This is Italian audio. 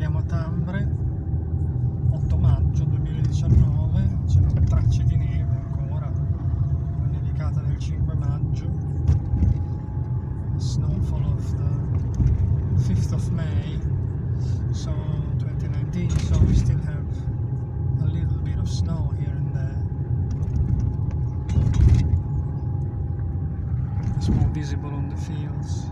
Parliamo a Tambre, 8 maggio 2019, c'è tracce di neve ancora, la nevicata del 5 maggio, snowfall of the 5th of May, so 2019, so we still have a little bit of snow here and there. It's more visible on the fields.